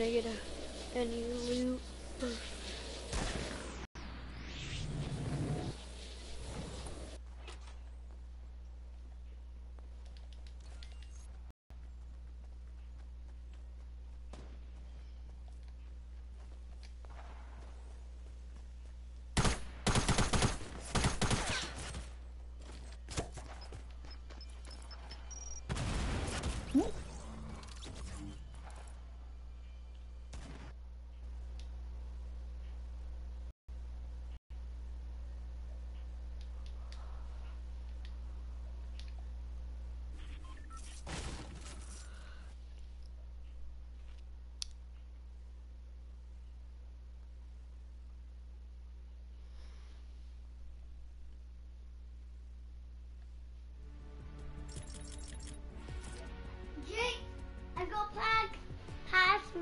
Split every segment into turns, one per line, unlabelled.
Can I get a, any loot?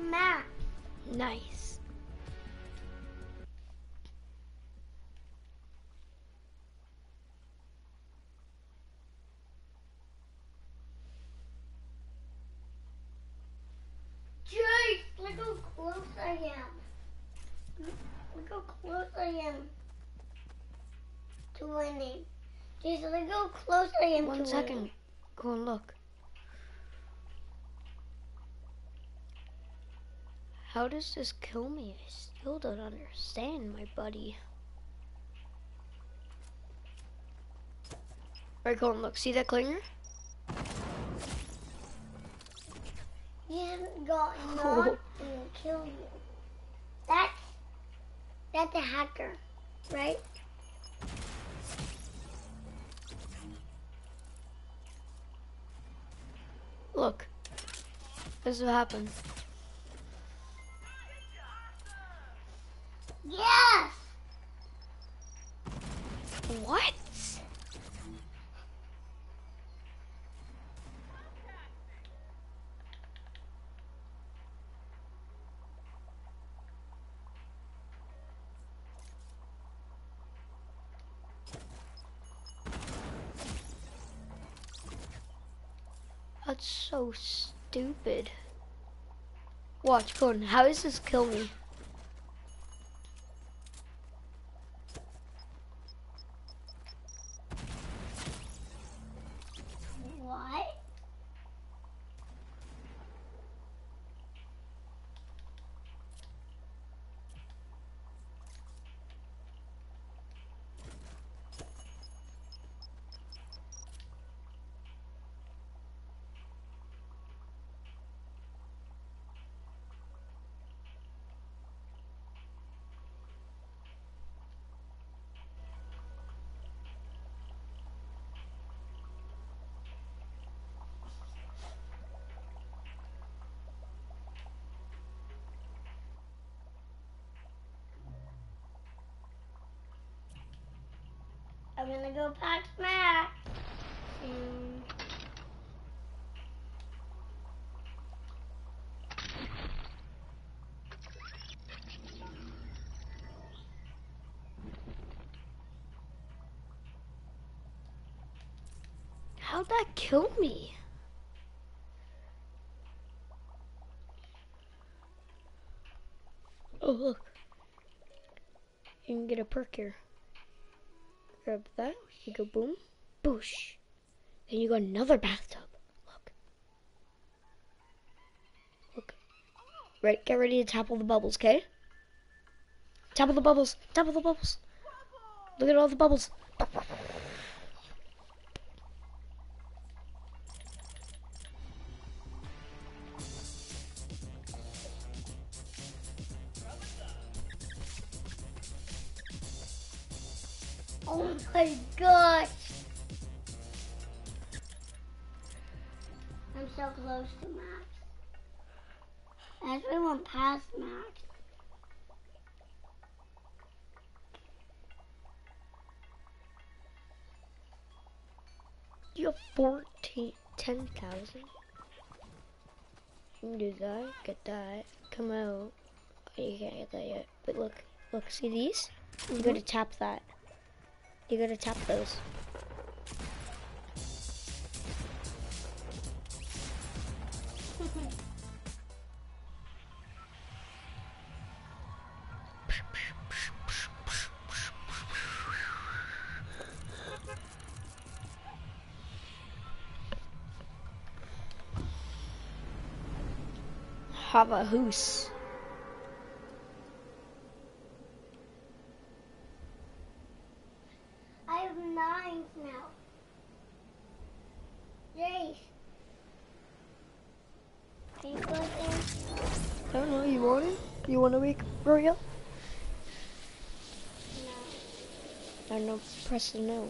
Max.
Nice.
Jake, look how close I am. Look how close I am to winning. Jason, look how close I am
One second.
winning.
Go and look. How does this kill me? I still don't understand, my buddy. Alright, go and look. See that clinger?
You haven't got
Oh.
enough to kill you. That's that's a hacker, right?
Look. This is what happens. What? That's so stupid. Watch, go on. How does this kill me?
What? I'm gonna go past Max. And mm.
How'd that kill me? Oh, look. You can get a perk here. Grab that. You go boom. Boosh. Then you got another bathtub. Look. Look. Right, get ready to tap all the bubbles, okay? Tap all the bubbles. Tap all the bubbles. Look at all the bubbles.
My gosh. I'm so close to Max. I actually went past Max.
You have 14, 10,000. You can do that, get that, come out. Oh, you can't get that yet. But look, look, see these? You mm-hmm. gotta tap that. You gotta tap those. Hava Hoose.
I
don't know,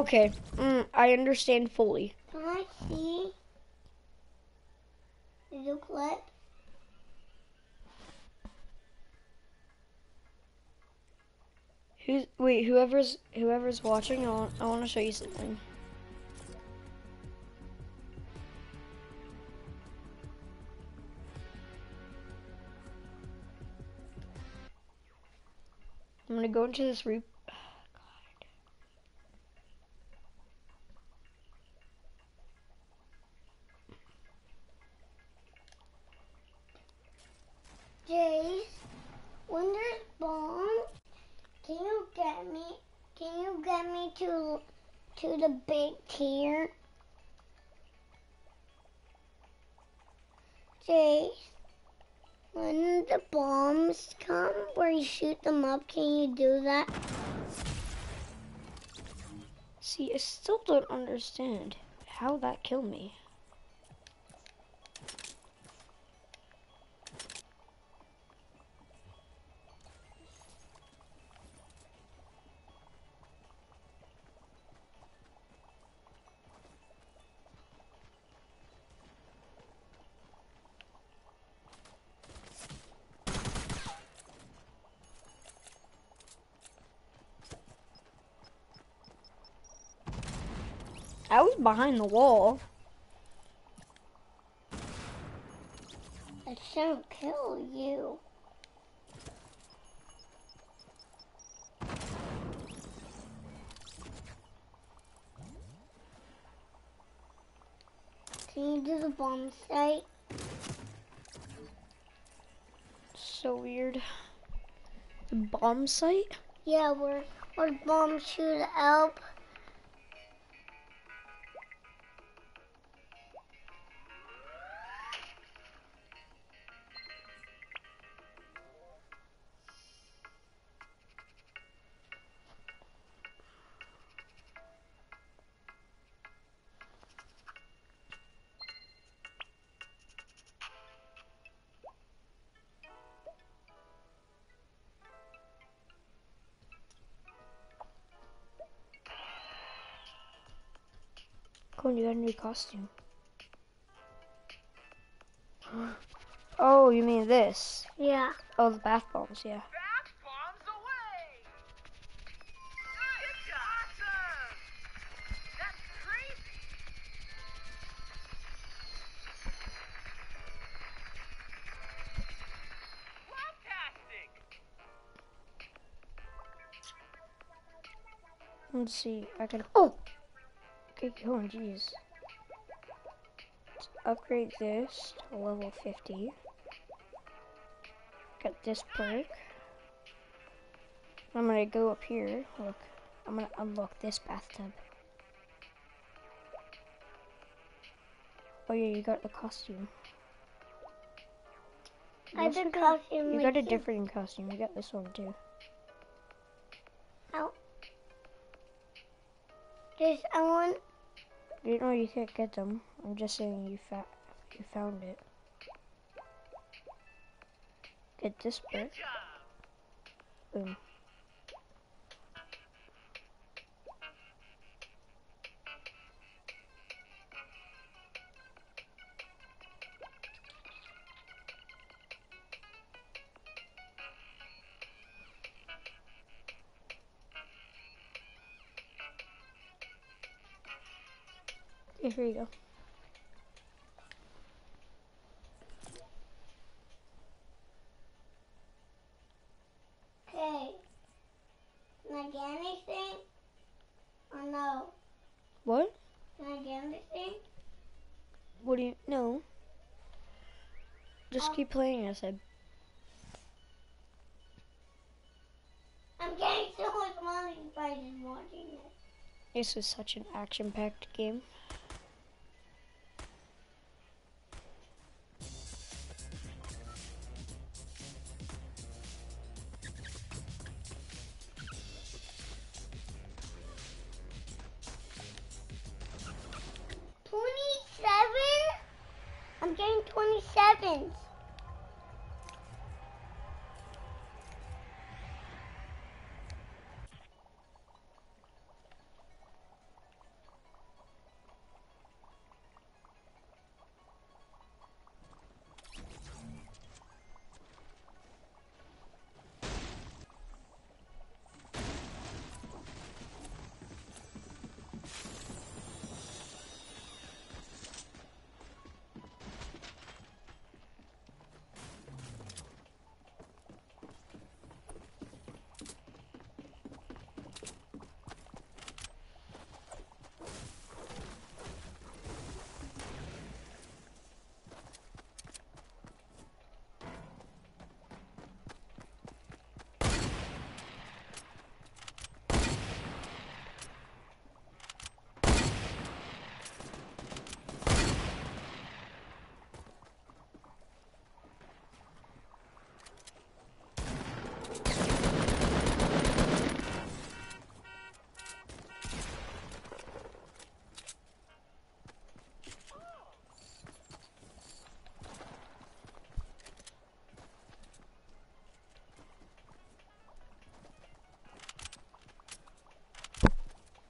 Okay, mm, I understand fully.
Can I see the clip?
Who's wait? Whoever's whoever's watching, I want I want to show you something. I'm gonna go into this re.
Jace, when there's bombs, can you get me? Can you get me to to the big tier? Jace, when the bombs come, where you shoot them up, can you do that?
See, I still don't understand how that killed me. I was behind the wall.
I shouldn't kill you. Can you do the bomb site?
So weird. The bomb site?
Yeah, where where bombs shoot up.
Cool, you got a new costume. Oh, you mean this?
Yeah.
Oh, the bath bombs, yeah.
Bath bombs away! It's awesome! That's crazy! Fantastic!
Let's see. I can. Oh. Okay, come on, jeez. Let's upgrade this to level 50. Got this perk. I'm gonna go up here. Look, I'm gonna unlock this bathtub. Oh yeah, you got the costume.
I
Yes,
did costume.
You got a different costume. You got this one too.
Ow. Just I want
You know you can't get them. I'm just saying you fa you found it. Get this
job!
Boom. Here you go. Hey, can I get anything? Or no? What? Can I get anything? What do you, no. Just
um,
keep playing, I said.
I'm getting so much money by just watching it.
This is such an action-packed game.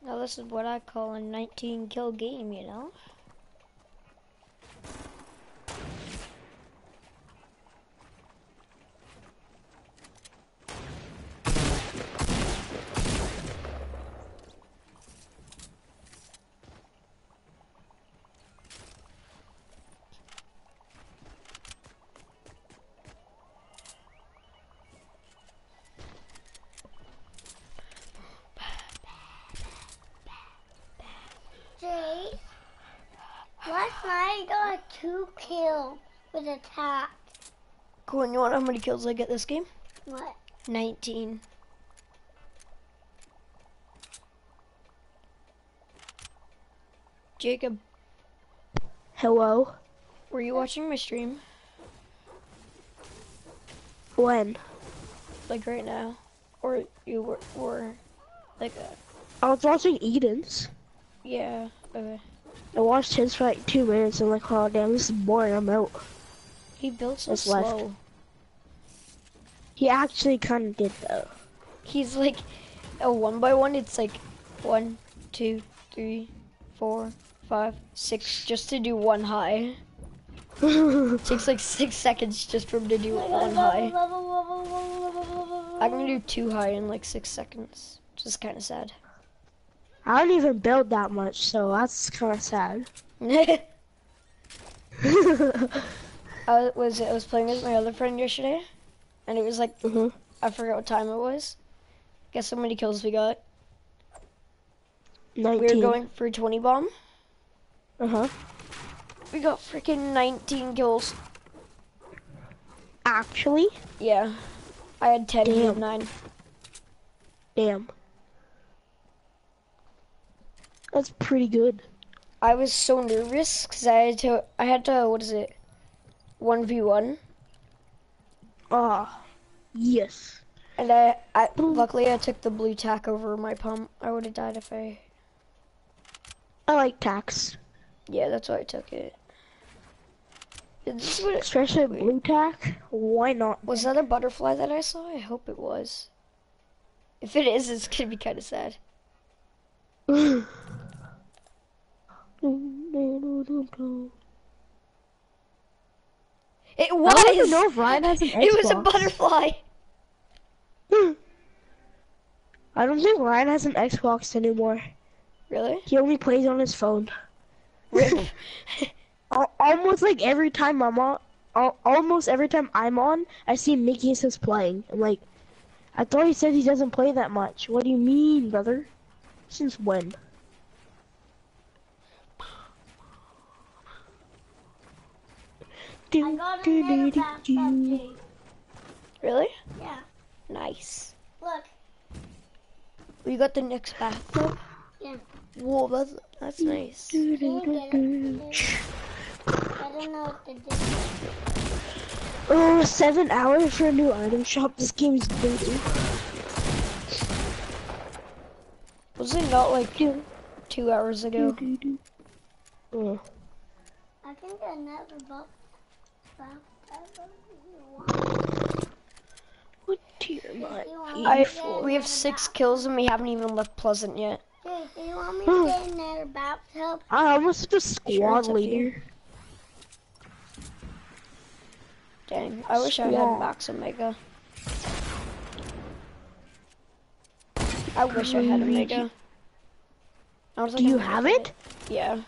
Now this is what I call a 19 kill game, you know?
Jay, last night I got two kills with a tap.
Cool, and you want how many kills I get this game?
What?
19. Jacob,
Hello?
were you watching my stream?
When?
Like right now? Or you were, were like, uh,
I was watching Eden's.
yeah, okay.
I watched his for like two minutes and like, oh damn, this is boring, I'm out.
He built so
Just left.
slow.
He actually kind of did though.
He's like a one by one. It's like one, two, three, four, five, six, just to do one high. takes like six seconds just for him to do one high. I'm gonna do two high in like six seconds. Which is kind of sad.
I don't even build that much, so that's kind of sad.
I was I was playing with my other friend yesterday, and it was like
hmm
I forgot what time it was. Guess how many kills we got? 19. We
19.
were going for a 20 bomb.
Uh-huh.
We got freaking 19 kills.
Actually?
Yeah, I had 10 he
Damn.
9.
Damn. That's pretty good.
I was so nervous because I had to, I had to, what is it? 1v1.
Ah, yes.
And I, I, luckily I took the blue tack over my pump. I would have died if I,
I like tacks.
yeah, that's why I took it. Is this
Especially
Wait.
blue tack. Why not?
was that a butterfly that I saw? I hope it was. If it is, it's gonna be kind of sad. It was!
I don't know if Ryan has an Xbox.
It was a butterfly!
I don't think Ryan has an Xbox anymore.
Really?
He only plays on his phone. Almost like every time I'm on, almost every time I'm on, I see Mickey says playing. I'm like, I thought he said he doesn't play that much. What do you mean, brother? Since when?
I got another bathtub, Jake.
Really?
Yeah.
Nice.
Look.
We got the next bathtub.
Yeah.
Whoa, that's that's nice.
Can you get it? I don't know what to do.
Oh, seven hours for a new item shop. This game's dirty.
Was it not like two hours ago?
I can get another box. bathtub if you.
What tier am I?
Do you want me
I we have six
bath-
kills and we haven't even left Pleasant yet.
Jake, do you want me to get another bathtub?
I almost the
Sure,
squad
it's up to you.
leader.
Dang, I wish I had
Squad.
Max Omega. I wish I had
Luigi.
Omega. I was
Do you
oh,
have
gonna
it?
Yeah.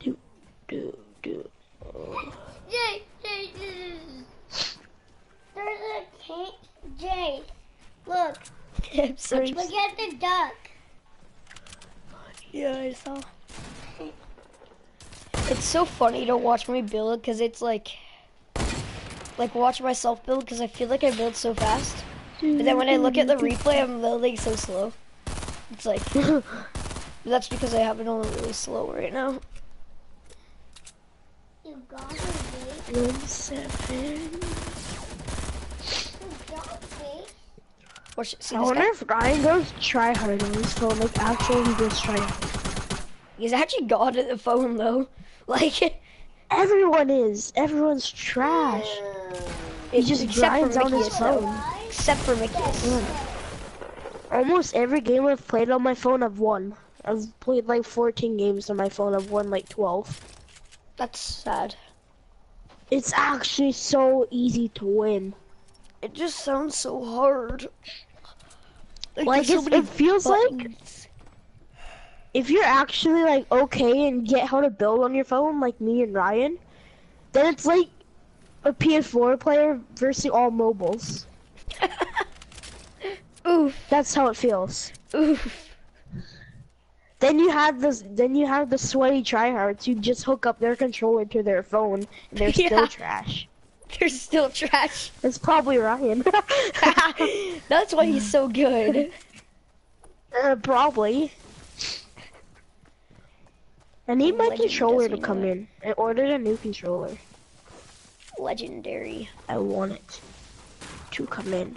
Do do do.
Jake, Jake, there's a king. Jake, look,
I'm sorry.
look at the duck.
Yeah, I saw. It's so funny to watch me build because it's like, like watch myself build because I feel like I build so fast. But then when I look at the replay, I'm building so slow. It's like, that's because I have it on really slow right now.
You got it, Jake.
One seven.
You got.
Watch, see
I wonder
guy?
if Ryan goes try hard on his phone, like actually he goes try hard.
He's actually god at the phone though. Like,
Everyone is. Everyone's trash. He just
except for
grinds on his
Mickey's, though.
phone.
Except for Mickey's. Mm.
Almost every game I've played on my phone, I've won. I've played like 14 games on my phone. I've won like 12.
That's sad.
It's actually so easy to win.
It just sounds so hard.
Like
there's so
it feels like if you're actually like okay and get how to build on your phone, like me and Ryan, then it's like a PS4 player versus all mobiles.
Oof,
That's how it feels.
oof.
Then you have this. Then you have the sweaty tryhards who just hook up their controller to their phone and they're
Yeah.
still trash.
They're still trash.
It's probably Ryan.
That's why he's so good.
uh, probably. I need my
Legend
controller to come in. I ordered a new controller.
Legendary.
I want it to come in.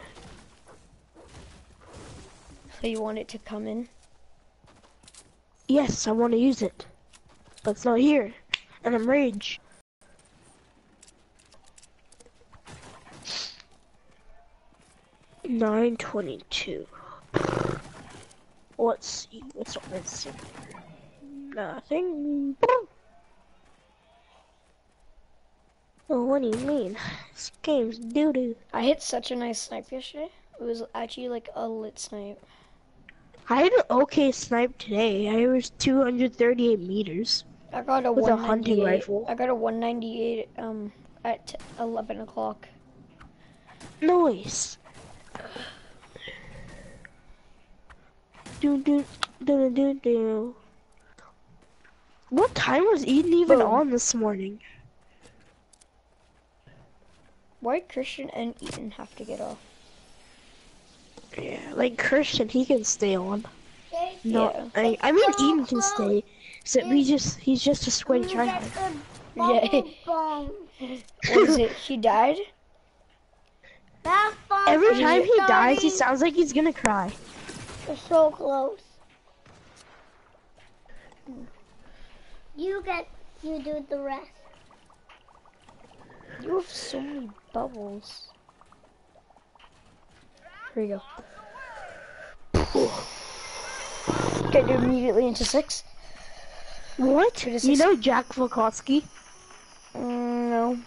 So you want it to come in?
Yes, I want to use it, but it's not here, and I'm rage. Nine twenty-two. Let's see what's on this. Nothing. Oh, what do you mean? This game's doo doo.
I hit such a nice snipe yesterday. It was actually like a lit snipe.
I had an okay snipe today. I was 238 meters.
I got a
With a hunting rifle.
I got a 198 um at 11 o'clock.
Noise. Do do do do do. What time was Eden even
Boom.
on this morning?
Why Christian and Ethan have to get off?
Yeah, like Christian, he can stay on. No,
Yeah.
I, I mean
So
Eden can stay. Except we just he's just a sweaty tryhard.
Yeah. What is it? He died?
Every time he dies, he sounds like he's gonna cry.
We're so close. You get, you do the rest.
You have so many bubbles. Here you go. Okay, dude, immediately into six.
What?
Who does
You know Jack Volkotsky?
Mm, no.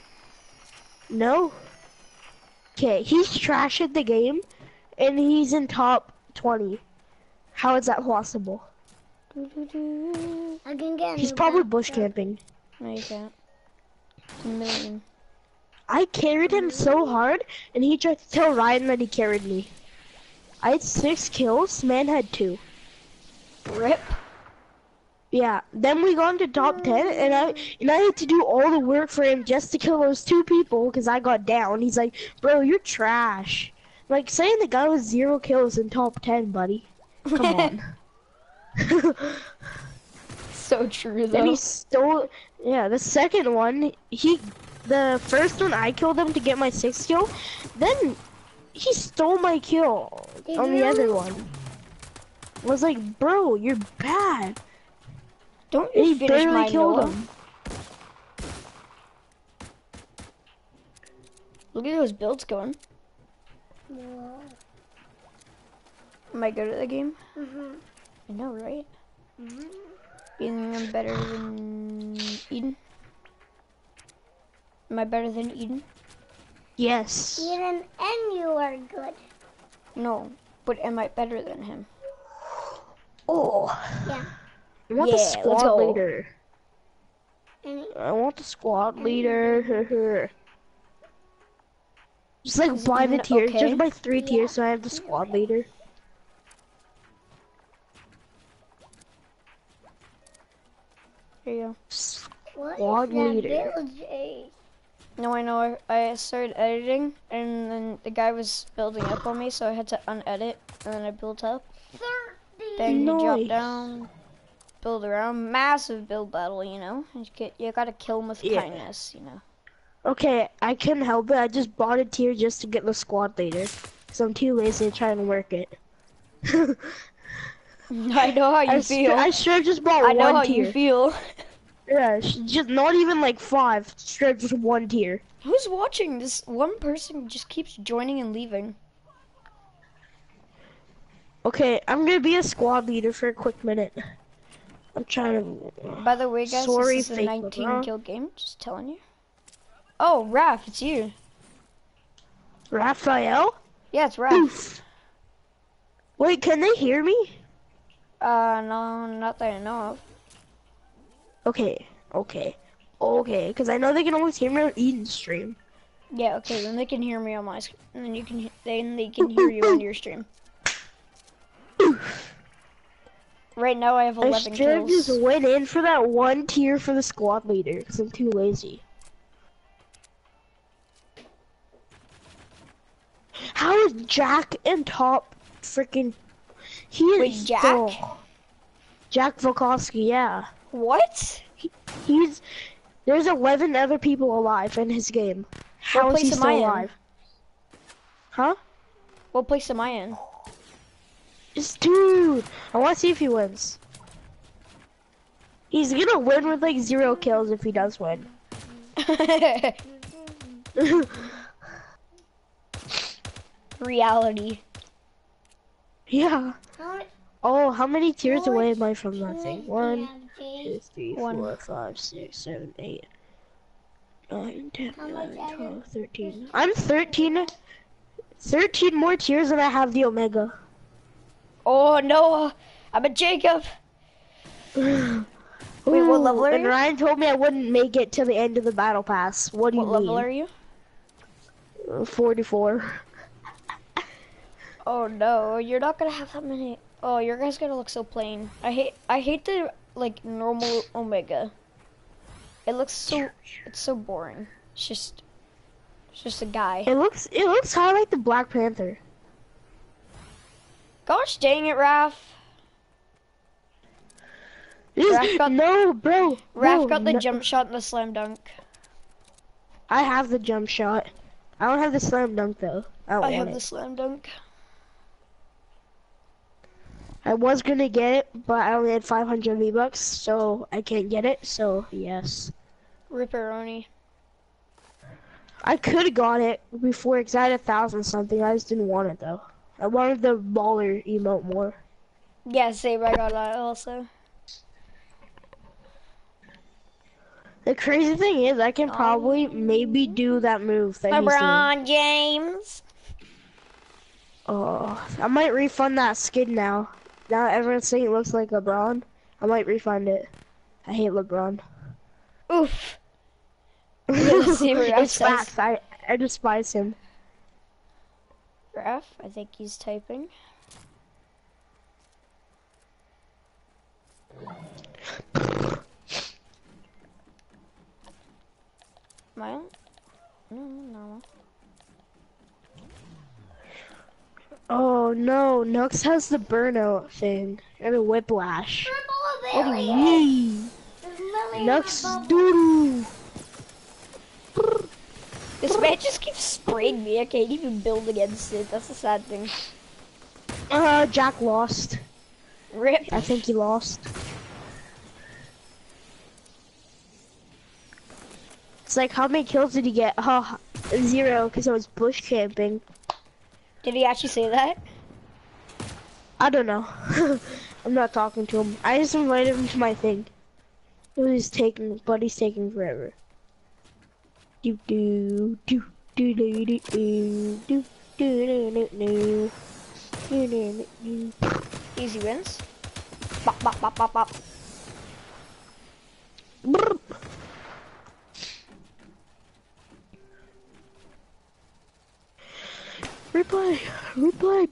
No. Okay, he's trash at the game, and he's in top 20. How is that possible?
I can get.
He's probably bush camping.
No, you can't. It's a million.
I carried him so hard, and he tried to tell Ryan that he carried me. I had six kills, man had two.
Rip.
Yeah. Then we got into top ten, and I and I had to do all the work for him just to kill those two people because I got down. He's like, "Bro, you're trash." Like saying the guy with zero kills in top ten, buddy. Come on.
So true
Then
though.
he stole. Yeah, the second one, he, the first one I killed him to get my sixth kill. Then he stole my kill
Did
on the
you?
other one. I was like, bro, you're bad.
Don't you
he
finish
barely
my
killed
Noah?
him.
Look at those builds going. Am I good at the game?
Mhm.
I know, right? You think I'm better than Eden? Am I better than Eden?
Yes.
Eden and you are good.
No. But am I better than him?
Oh.
Yeah.
I want
Yeah,
the
let's
squad
go.
leader.
And
I want the squad leader. Just like
Is it
by the
even
tiers,
okay?
just by three
Yeah.
tiers, so I have the squad leader.
Here you go.
what
Squad
is that
leader.
No, I know. I, I started editing, and then the guy was building up on me, so I had to unedit, and then I built up.
Thirty.
Then you drop
Nice.
down, build around. Massive build battle, you know. You, get, you gotta kill him with
Yeah.
kindness, you know.
Okay, I couldn't help it. I just bought a tier just to get the squad leader. Cause I'm too lazy to try and work it.
I know how you
I,
feel.
I sure just bought
I know
one
how
tier.
you feel.
Yeah, just not even like five. Straight just one tier.
Who's watching? This one person just keeps joining and leaving.
Okay, I'm gonna be a squad leader for a quick minute. I'm trying to.
By the way, guys,
Sorry,
this is a 19
LeBron.
kill game. Just telling you. Oh, Raph, it's you.
Raphael?
Yeah, it's Raph.
Oof. Wait, can they hear me?
Uh, no, not that I know of.
Okay, okay, okay. Because I know they can always hear me on Eden's stream.
Yeah, okay, then they can hear me on my screen, and then you can, then they can hear you on your stream. Right now, I have
I
11
should have
kills.
just went in for that one tier for the squad leader. Because I'm too lazy. How is Jack in top freaking? He is
Wait, Jack?
still- Jack Volkowski, yeah.
What?
He's there's 11 other people alive in his game. How is
place
he
am
still
I in?
alive? Huh?
What place am I in?
This dude. I want to see if he wins. He's gonna win with like zero kills if he does win.
Reality.
yeah.
How
Oh, how many tiers
How
away am I from
kills
nothing? One,
have, Jay?
Two, three,
One.
four, five, six, seven, eight, nine, ten,
How much
eleven,
out of
twelve, thirteen. I'm 13. 13 more tiers than I have the Omega.
Oh, no, I'm a Jacob. Wait, what
Ooh,
level are
and? Ryan told me I wouldn't make it to the end of the battle pass. What do
What
you
level
mean?
are you?
Uh, 44.
Oh no, you're not gonna have that many. Oh, your guy's gonna look so plain. I hate, I hate the like normal Omega. It looks so, it's so boring. It's just, it's just a guy.
It looks it looks kind of like the Black Panther.
Gosh dang it, Raph. Raph got-
no, bro.
Raph
no,
got the
no.
jump shot and the slam dunk.
I have the jump shot. I don't have the slam dunk though. Oh,
I
I
have
it.
the slam dunk.
I was gonna get it, but I only had 500 V bucks, so I can't get it. So yes,
Ripperoni.
I could have got it before because I had a thousand something. I just didn't want it though. I wanted the baller emote more.
Yeah, same. I got that also.
The crazy thing is, I can probably oh. maybe do that move that.
LeBron James.
Oh, I might refund that skin now. Now everyone's saying it looks like LeBron. I might refund it. I hate LeBron.
Oof.
it's facts. I, I despise him.
Ref, I think he's typing. Mine? No, no, no.
Nux has the burnout thing and a whiplash.
Triple
What do you
million.
mean?
There's millions
Nux doo
This man just keeps spraying me. I can't even build against it. That's the sad thing.
Uh, Jack lost.
Rip.
I think he lost. It's like, how many kills did he get? Oh, zero, because I was bush camping.
Did he actually say that?
I don't know. I'm not talking to him. I just invited him to my thing. He's taking, but he's taking forever. Do do do do do do do do do do do do do do.
Easy wins. Bop, bop, bop, bop, bop.
Brrr. Replay, replay.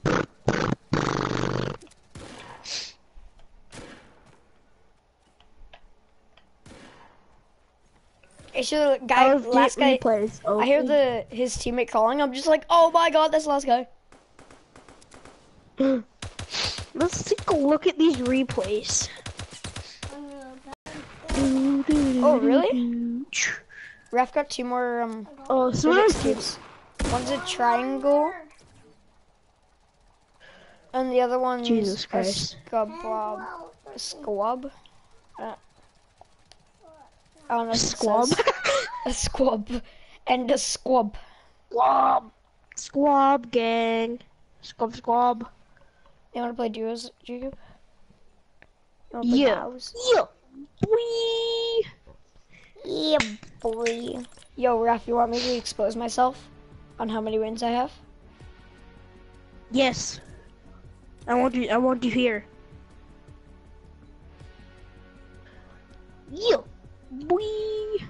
It's the guy,
I'll
last guy.
replays.
I hear the his teammate calling. I'm just like, oh my god, that's the last guy.
Let's take a look at these replays.
Oh, really? Ref got two more um
Oh, so what
Rubik's
else?
cubes. One's a triangle, and the other one's
Jesus
a
Christ.
squab. A squab. Uh, I don't know. what
Squab.
A squab. And a squab.
Squab. Squab gang. Squab squab.
You wanna play duos, Jacob? You wanna play
Yeah.
duos?
Yeah. Wee.
Yeah, boy. Yo, Raf, you want me to expose myself on how many wins I have?
Yes. I want you. I want you here. Yeah. Wee.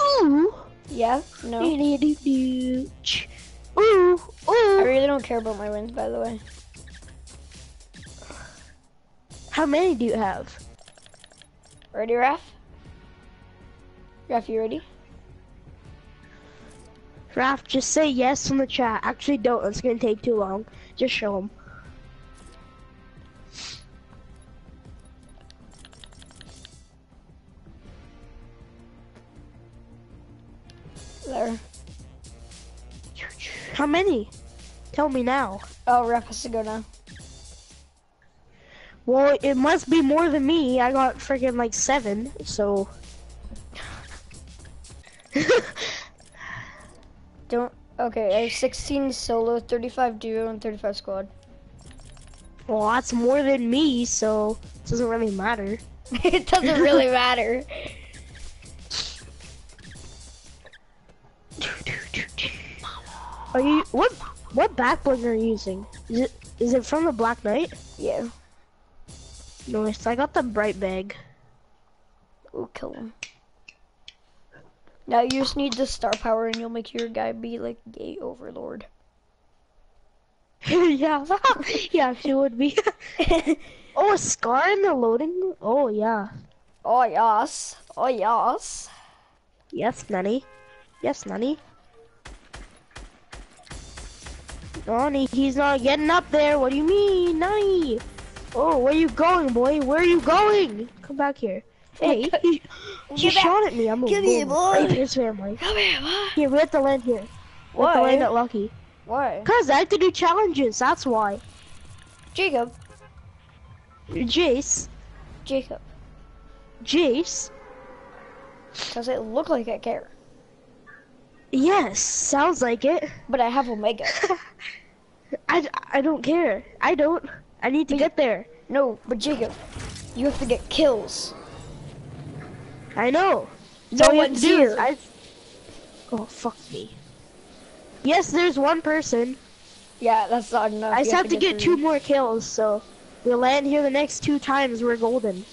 Ooh.
Yeah? No?
Ooh. Ooh.
I really don't care about my wins, by the way.
How many do you have?
Ready, Raf? Raf, you ready?
Raph, just say yes in the chat. Actually, don't. It's gonna take too long. Just show him.
There.
How many? Tell me now.
Oh, Raf has to go now.
Well, it must be more than me. I got freaking like seven, so.
Don't. Okay, I have 16 solo, 35 duo, and 35 squad.
well, that's more than me, so it doesn't really matter.
it doesn't really matter.
Are you what? What back bling are you using? Is it is it from the Black Knight?
Yeah.
Nice. I got the bright bag.
We'll kill him. Now you just need the star power and you'll make your guy be like gay overlord.
yeah, yeah, she would be. oh, a scar in the loading. Oh yeah.
Oh yes. Oh yes.
Yes, Nanny. Yes, Nanny. Nani, he's not getting up there. What do you mean, Nani? Oh, where you going, boy? Where are you going? Come back here. Hey, he, he shot at me. I'm a
Get here, boy.
Right, here's family.
Come here, boy.
Here, we have to land here. We have to land at Lucky.
Why?
Cause I have to do challenges. That's why.
Jacob.
Jace,
Jacob.
Jace.
Does it look like I care?
Yes, sounds like it.
But I have Omega.
I, I don't care. I don't. I need to
But-
get there.
no, but Jacob, you have to get kills.
I know.
No
have
one's
to do
here.
I... Oh, fuck me. Yes, there's one person.
Yeah, that's not enough.
I just have to get
three.
two more kills, so we land here the next two times, we're golden.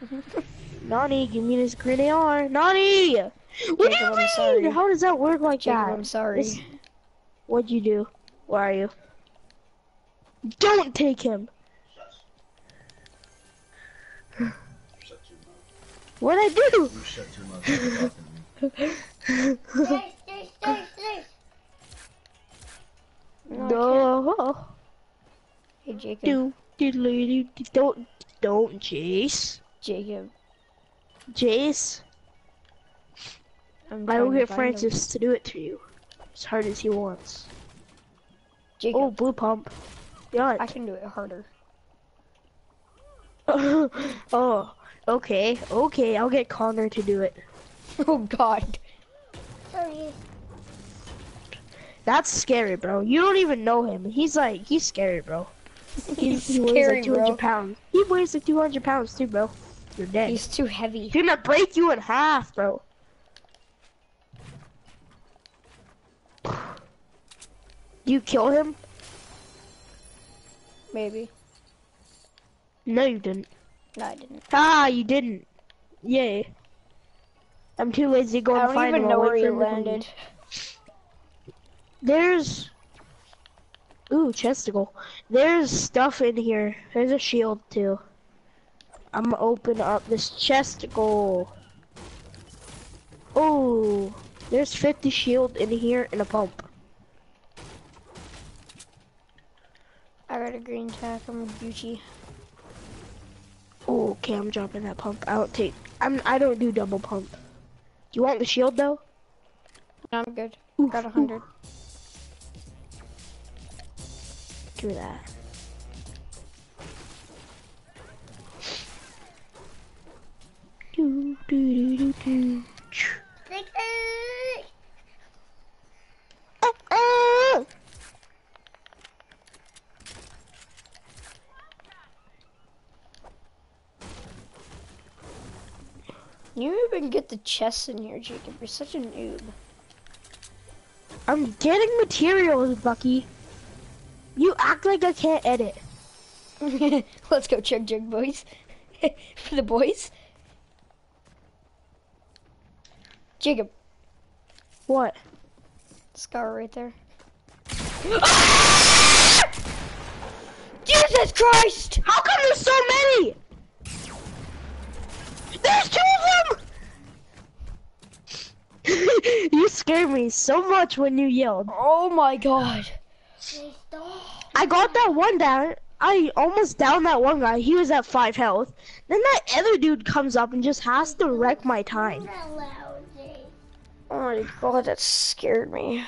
Nani, give me this green AR. Nani! What do you
I'm
mean?
sorry.
How does that work like
Jacob,
that?
I'm sorry.
This- What'd you do? Where are you? Don't take him! What'd I do?
You shut your mouth. Stop talking to me.
There's, there's, there's, there's.
No,
no.
Hey, Jacob.
Do, do, do, don't, don't, Jace.
Jacob.
Jace,
I'm
I will get
find him.
Francis to do it to you. As hard as he wants.
Jacob,
Oh, blue pump. Yeah.
I can do it harder.
oh, okay, okay. I'll get Connor to do it.
Oh God.
Sorry.
That's scary, bro. You don't even know him. He's like, he's scary, bro.
He's
he weighs
scary,
like 200
bro.
pounds. He weighs like 200 pounds too, bro. You're dead.
He's too heavy.
He's gonna break you in half, bro. You kill him?
Maybe.
No, you didn't.
No, I didn't.
Ah, you didn't. Yay. I'm too lazy to go
I
and
don't
find
even
him.
know where
wait
he
for him
landed.
There's. Ooh, chesticle. There's stuff in here. There's a shield too. I'm gonna open up this chesticle. Oh, there's 50 shield in here and a pump.
I got a green tack. I'm a Gucci.
Oh, okay, I'm dropping that pump. I don't take. I'm. I don't do double pump. Do you want the shield though?
I'm good.
Ooh,
Got a hundred.
Give me that. Do, do, do, do, do.
Like, uh,
Ah, ah.
You even get the chests in here, Jacob. You're such a noob.
I'm getting materials, Bucky. You act like I can't edit.
Let's go chug jug boys. For the boys. Jacob,
What?
scar right there. Jesus Christ!
How come there's so many? There's two of them! you scared me so much when you yelled.
Oh my god.
I got that one down. I almost downed that one guy. He was at five health. Then that other dude comes up and just has to wreck my time.
Not loud, Jay.
Oh my god, that scared me.